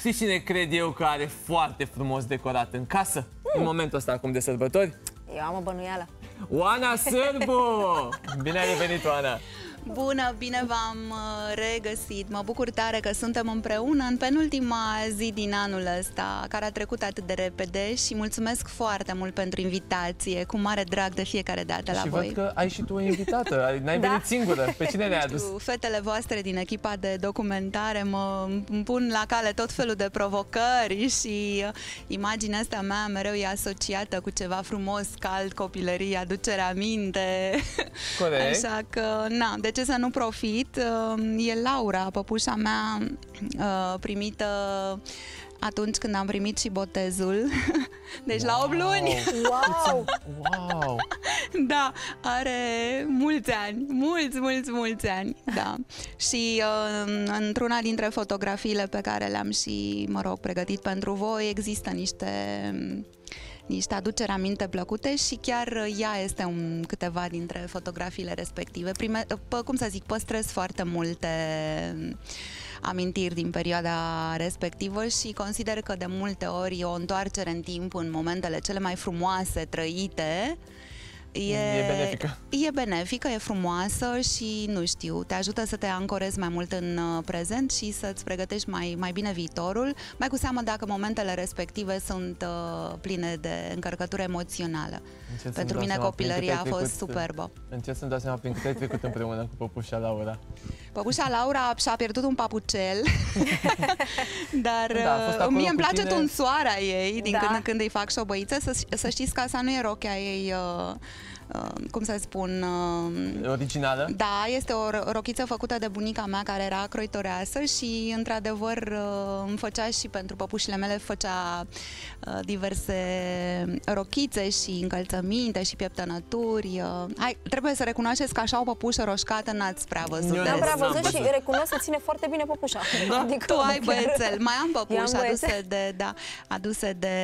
Știi cine cred eu că are foarte frumos decorat în casă? Mm. În momentul ăsta acum de sărbători? Eu am o bănuială. Oana Sârbu! Bine ai venit, Oana! Bună, bine v-am uh, regăsit. Mă bucur tare că suntem împreună în penultima zi din anul ăsta, care a trecut atât de repede și mulțumesc foarte mult pentru invitație, cu mare drag de fiecare dată la și voi. văd că ai și tu o invitată, n-ai da. venit singură. Pe cine ne-ai adus? Fetele voastre din echipa de documentare mă pun la cale tot felul de provocări și uh, imaginea asta mea mereu e asociată cu ceva frumos, cald, copilărie, aducere aminte. Corect. Așa că, na, de ce să nu profit? Uh, e Laura, păpușa mea uh, primită atunci când am primit și botezul. Deci wow. la 8 luni. Wow! wow! Da, are mulți ani, mulți, mulți, mulți ani, da. Și uh, într-una dintre fotografiile pe care le-am și, mă rog, pregătit pentru voi, există niște niște aduceri aminte plăcute și chiar ea este un, câteva dintre fotografiile respective. Prime, pă, cum să zic, păstrez foarte multe amintiri din perioada respectivă și consider că de multe ori o întoarcere în timp în momentele cele mai frumoase trăite E, e benefică. E benefică, e frumoasă și, nu știu, te ajută să te ancorezi mai mult în uh, prezent și să-ți pregătești mai, mai bine viitorul, mai cu seamă dacă momentele respective sunt uh, pline de încărcătură emoțională. Pentru mine copilăria a fost superbă. Încerc să-mi dau seama prin cât ai trecut împreună cu păpușa Laura. Păpușa Laura și-a pierdut un papucel, dar da, uh, mie îmi place tine... tunsoarea ei, din da. când în când îi fac și o băiță. Să, să știți că asta nu e rochea ei... Uh, Uh, cum să spun... Uh, Originală? Da, este o rochiță făcută de bunica mea care era croitoreasă și într-adevăr uh, îmi făcea și pentru păpușile mele făcea diverse rochițe și încălțăminte și pieptănături. Hai, trebuie să recunoașteți că așa o păpușă roșcată n-ați prea văzut. Nu, am prea văzut și recunosc că ține foarte bine păpușa. Da. Adică tu ai băiețel. Mai am păpuși aduse de, da, aduse de,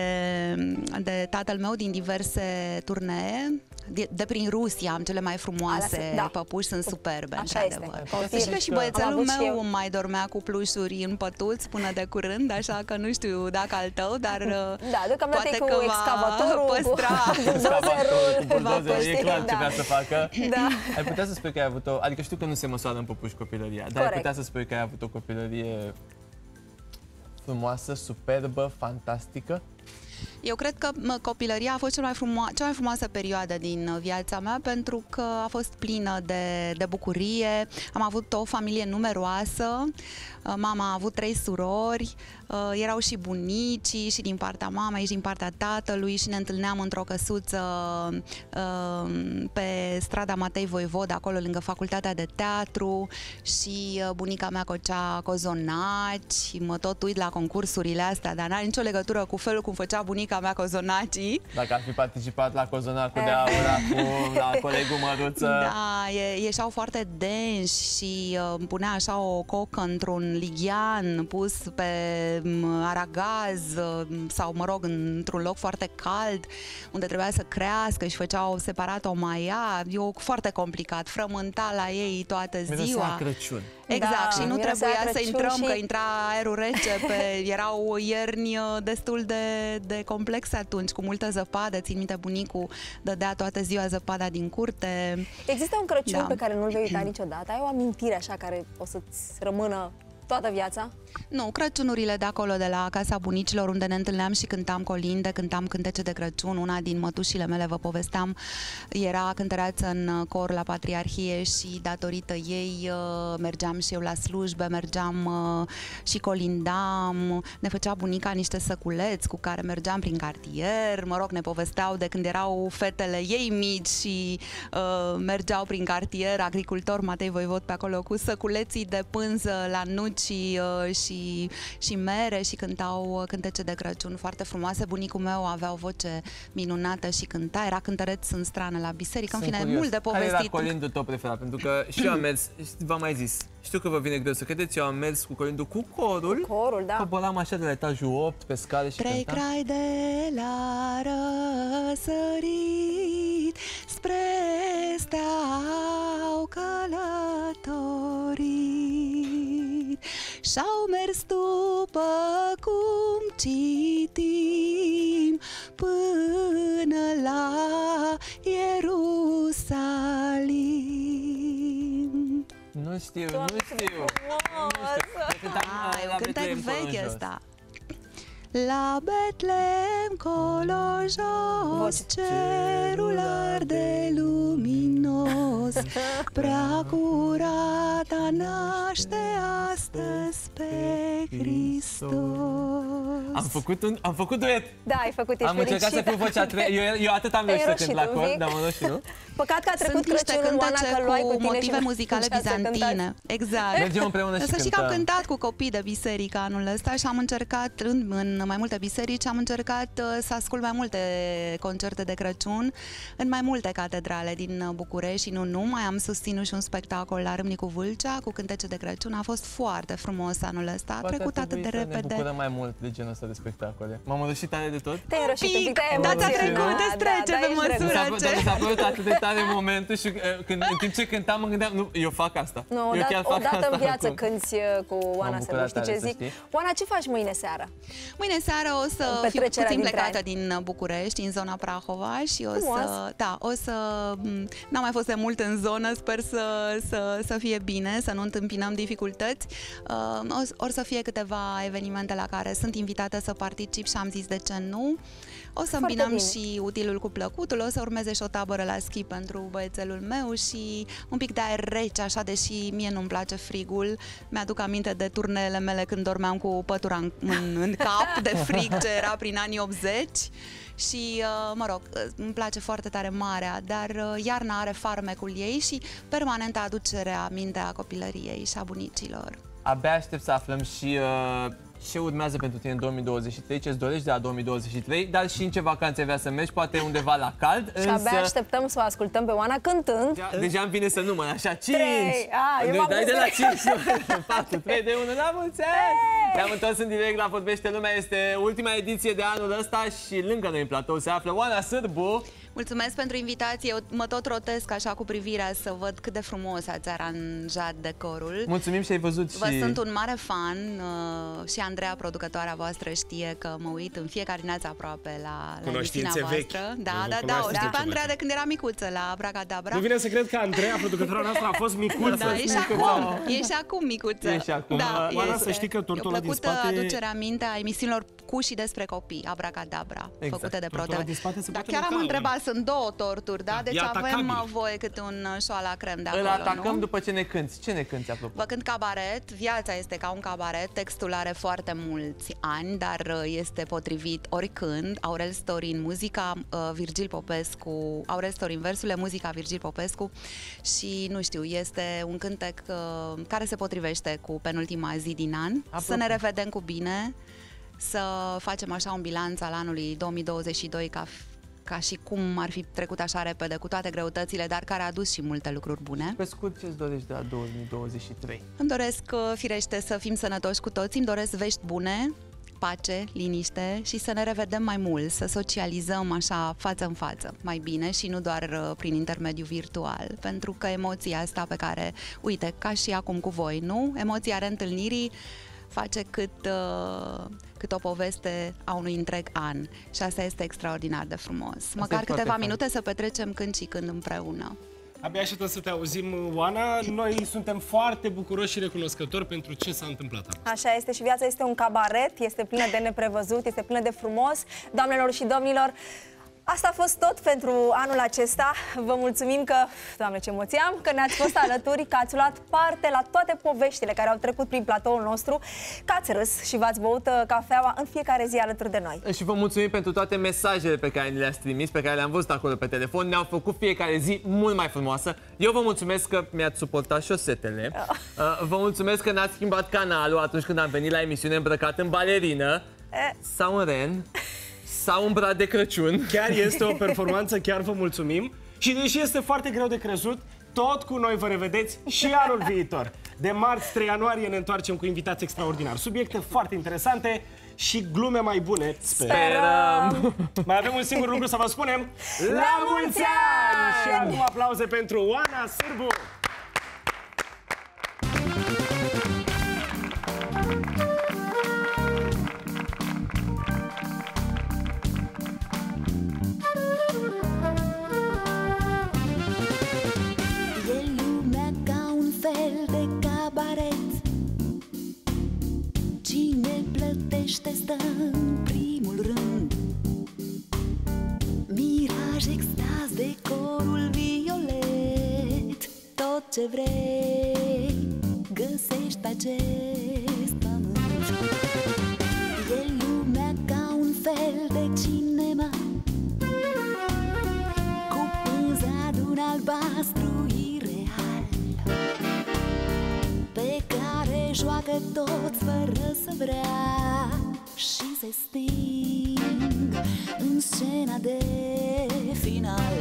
de tatăl meu din diverse turnee de, de prin Rusia am cele mai frumoase da. păpuși, sunt superbe, Așa într-adevăr. Și că și băiețelul meu mai dormea cu plușuri în pătuți până de curând, așa că nu știu dacă al tău, dar da, poate că cu excavatorul, păstra. Cu buldozerul, e clar ce vrea să facă. Da. Ai putea să spui că ai avut o, adică știu că nu se măsoară în păpuși copilăria, dar ai putea să spui că ai avut o copilărie frumoasă, superbă, fantastică? Eu cred că copilăria a fost cea mai, frumo- cea mai frumoasă perioadă din uh, viața mea pentru că a fost plină de, de bucurie. Am avut o familie numeroasă, uh, mama a avut trei surori, uh, erau și bunicii și din partea mamei și din partea tatălui și ne întâlneam într-o căsuță pe strada Matei Voivod, acolo lângă facultatea de teatru și bunica mea cocea cozonaci, mă tot uit la concursurile astea, dar n-are nicio legătură cu felul cum făcea bunica mea Cozonaci. Dacă ar fi participat la Cozonacul de aur acum, la colegul Măruță. Da, e, ieșeau foarte denși și uh, punea așa o cocă într-un ligian pus pe um, aragaz uh, sau, mă rog, într-un loc foarte cald, unde trebuia să crească și făceau separat o maia. E foarte complicat. Frământa la ei toată ziua. Mirosea Crăciun. Exact, da, și nu trebuia să intrăm, și... că intra aerul rece, pe, erau ierni uh, destul de, de complexe atunci, cu multă zăpadă, țin minte bunicul dădea toată ziua zăpada din curte. Există un Crăciun da. pe care nu-l vei uita niciodată? Ai o amintire așa care o să-ți rămână toată viața? Nu, Crăciunurile de acolo, de la casa bunicilor, unde ne întâlneam și cântam colinde, cântam cântece de Crăciun. Una din mătușile mele, vă povesteam, era cântăreață în cor la Patriarhie și datorită ei uh, mergeam și eu la slujbe, mergeam uh, și colindam. Ne făcea bunica niște săculeți cu care mergeam prin cartier. Mă rog, ne povesteau de când erau fetele ei mici și uh, mergeau prin cartier, agricultor Matei Voivod pe acolo cu săculeții de pânză la nuci uh, și, și mere și cântau cântece de Crăciun foarte frumoase. Bunicul meu avea o voce minunată și cânta, era cântăreț în strană la biserică, în fine, curios. mult de povestit. Care era colindul tău preferat? Pentru că și eu am mers, v-am mai zis, știu că vă vine greu să credeți, eu am mers cu colindul cu corul. Cu corul, da. Coboram așa de la etajul 8 pe scale și Trei cântam. crai de la răsărit spre steau călătorit Și-au mers după cum citim Până la Ierusalim. Nu știu, nu știu. Ah, e un cântec vechi ăsta la Betlem, colo jos, cerul arde luminos, Prea curata naște astăzi pe Hristos. Am făcut, un, am făcut duet. Da, ai făcut, ești Am încercat să fiu vocea tre- eu, eu atât am reușit să cânt la cor, dar mă și nu? Păcat că a trecut Sunt niște Crăciunul, Oana, cântece că luai cu cu tine motive și muzicale nu știa să bizantine. Exact. Mergem împreună și Să știi că am cântăm. cântat cu copii de biserică anul ăsta și am încercat în, în mai multe biserici, am încercat uh, să ascult mai multe concerte de Crăciun în mai multe catedrale din uh, București și nu numai. Am susținut și un spectacol la Râmnicu Vâlcea cu cântece de Crăciun. A fost foarte frumos anul ăsta. A Poate trecut ar atât de trebui să Ne repede. bucurăm mai mult de genul ăsta de spectacole. M-am înroșit tare de tot. Te-ai înroșit un pic, te-ai da, ți-a emoționat. trecut, îți trece pe ești măsură. Mi s-a, drăguț. ce? dar mi s-a părut atât de tare momentul și uh, când, în timp ce cântam mă gândeam, nu, eu fac asta. Nu, eu odată, chiar fac odată asta în viață acum. cânti uh, cu Oana bucurat Sârbu, știi tare ce să zic? știi. Oana, ce faci mâine seara? Mâine seara o să În fiu petrecerea puțin dintre plecată ani. din București, în zona Prahova și o Frumos. să, da, o să, m, n-am mai fost de mult în zonă, sper să, să, să fie bine, să nu întâmpinăm dificultăți. Uh, o, or să fie câteva evenimente la care sunt invitată să particip și am zis de ce nu. O să îmbinăm bine. și utilul cu plăcutul, o să urmeze și o tabără la schi pentru băiețelul meu și un pic de aer rece, așa, deși mie nu-mi place frigul. Mi-aduc aminte de turneele mele când dormeam cu pătura în, în, în cap de frig ce era prin anii 80 și, uh, mă rog, uh, îmi place foarte tare marea, dar uh, iarna are farmecul ei și permanentă aducerea mintea copilăriei și a bunicilor. Abia aștept să aflăm și uh, ce urmează pentru tine în 2023, ce-ți dorești de la 2023, dar și în ce vacanțe vrea să mergi, poate undeva la cald. Și abia așteptăm să o ascultăm pe Oana cântând. Deja, deja îmi vine să număr, așa, 5! Trei. A, eu m-am Dai de la înțeles. 5, 4, 3, de 1, la mulți ani! Ne-am întors în direct la Vorbește Lumea, este ultima ediție de anul ăsta și lângă noi în platou se află Oana Sârbu. Mulțumesc pentru invitație, eu mă tot rotesc așa cu privirea să văd cât de frumos ați aranjat decorul. Mulțumim și ai văzut și... Vă sunt un mare fan uh, și Andreea, producătoarea voastră, știe că mă uit în fiecare dimineață aproape la, la Cunoștințe emisiunea vechi. voastră. Vă Da, da, da, cunoaște o știu de pe ceva Andreea timp. de când era micuță la Abracadabra. Nu vine să cred că Andreea, producătora noastră, a fost micuță. Da, e și acum, e și acum micuță. E și acum. Da, Oana, este. să știi că tortula E o din plăcută spate- aducerea minte a emisiunilor cu și despre copii, Abracadabra, Exact. făcute de Tortula ProTV. din spate se Dar poate chiar am mânca, întrebat, sunt două torturi, da? Deci e avem atacabil. uh, voie câte un uh, șoa la crem de acolo, Îl atacăm nu? după ce ne cânti. Ce ne cânti, apropo? Vă cânt cabaret, viața este ca un cabaret, textul are foarte mulți ani, dar uh, este potrivit oricând. Aurel Storin, muzica uh, Virgil Popescu, Aurel Storin, versurile, muzica Virgil Popescu și, nu știu, este un cântec uh, care se potrivește cu penultima zi din an. Apropo. Să ne revedem cu bine, să facem așa un bilanț al anului 2022 ca ca și cum ar fi trecut așa repede, cu toate greutățile, dar care a adus și multe lucruri bune. Pe scurt, ce-ți dorești de la 2023? Îmi doresc, uh, firește, să fim sănătoși cu toții, îmi doresc vești bune, pace, liniște și să ne revedem mai mult, să socializăm așa față în față mai bine și nu doar uh, prin intermediu virtual, pentru că emoția asta pe care, uite, ca și acum cu voi, nu? Emoția reîntâlnirii face cât, uh, cât o poveste a unui întreg an și asta este extraordinar de frumos. Măcar foarte câteva fain. minute să petrecem când și când împreună. Abia așteptăm să te auzim, Oana. Noi suntem foarte bucuroși și recunoscători pentru ce s-a întâmplat acum. Așa este și viața este un cabaret, este plină de neprevăzut, este plină de frumos. Doamnelor și domnilor, asta a fost tot pentru anul acesta. Vă mulțumim că, doamne ce emoție am, că ne-ați fost alături, că ați luat parte la toate poveștile care au trecut prin platoul nostru, că ați râs și v-ați băut uh, cafeaua în fiecare zi alături de noi. Și vă mulțumim pentru toate mesajele pe care ni le-ați trimis, pe care le-am văzut acolo pe telefon. Ne-au făcut fiecare zi mult mai frumoasă. Eu vă mulțumesc că mi-ați suportat șosetele. Uh, Vă mulțumesc că n-ați schimbat canalul atunci când am venit la emisiune îmbrăcat în balerină Eh. sau în ren sau în brad de Crăciun. Chiar este o performanță, chiar vă mulțumim. Și deși este foarte greu de crezut, tot cu noi vă revedeți și anul viitor. De marți 3 ianuarie ne întoarcem cu invitați extraordinari, subiecte foarte interesante și glume mai bune, sper. Sperăm! Mai avem un singur lucru să vă spunem. La mulți ani! Și acum aplauze pentru Oana Sârbu! ce vrei Găsești acest pământ. E lumea ca un fel de cinema Cu pânza de un albastru ireal Pe care joacă toți fără să vrea Și se sting în scena de final.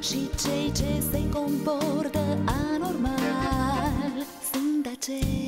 Și cei ce se comportă anormal Sunt acei